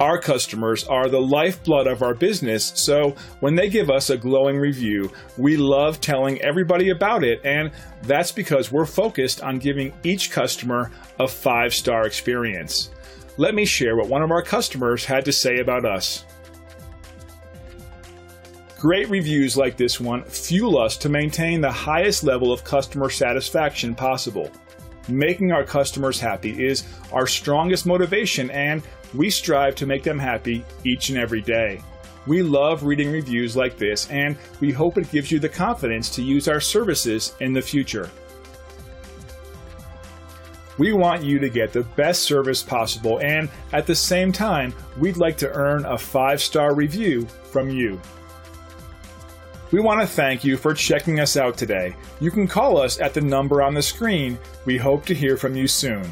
Our customers are the lifeblood of our business, so when they give us a glowing review, we love telling everybody about it, and that's because we're focused on giving each customer a five star experience. Let me share what one of our customers had to say about us. Great reviews like this one fuel us to maintain the highest level of customer satisfaction possible. Making our customers happy is our strongest motivation, and we strive to make them happy each and every day. We love reading reviews like this, and we hope it gives you the confidence to use our services in the future. We want you to get the best service possible, and at the same time, we'd like to earn a five star review from you. We want to thank you for checking us out today. You can call us at the number on the screen. We hope to hear from you soon.